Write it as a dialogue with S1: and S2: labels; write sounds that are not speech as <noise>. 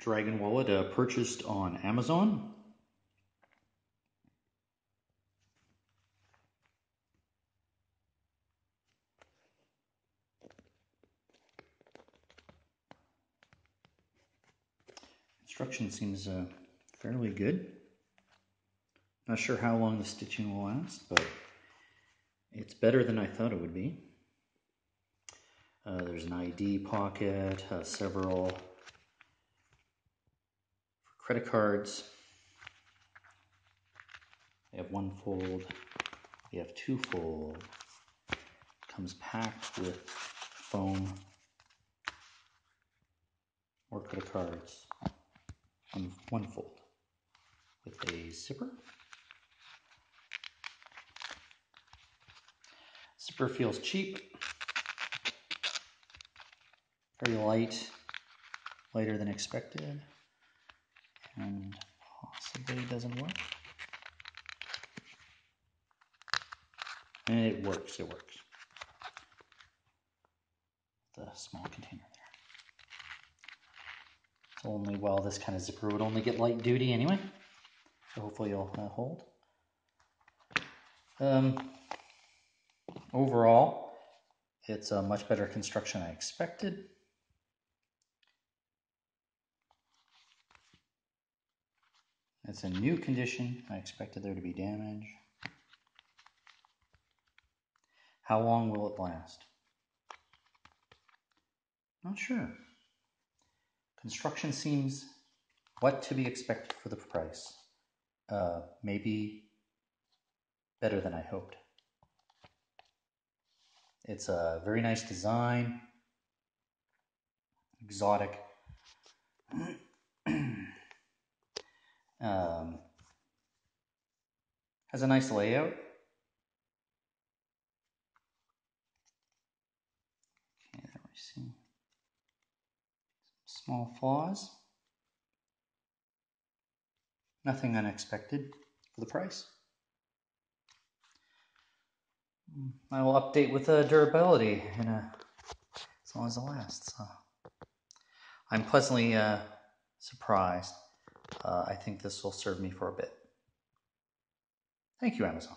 S1: Dragon wallet uh, purchased on Amazon. Instruction seems uh, fairly good. Not sure how long the stitching will last, but it's better than I thought it would be. Uh, there's an ID pocket, uh, several credit cards. We have one fold, we have two fold. Comes packed with foam or credit cards on one fold with a zipper. Zipper feels cheap, very light, lighter than expected and possibly doesn't work. And it works, it works. The small container there. It's only, well, this kind of zipper would only get light duty anyway. So hopefully it'll uh, hold. Um, overall, it's a much better construction I expected. It's a new condition. I expected there to be damage. How long will it last? Not sure. Construction seems what to be expected for the price. Uh, maybe better than I hoped. It's a very nice design, exotic. <clears throat> Um, has a nice layout. Okay, there we see some small flaws. Nothing unexpected for the price. I will update with the durability in a, as long as it lasts. So I'm pleasantly uh, surprised uh, I think this will serve me for a bit. Thank you, Amazon.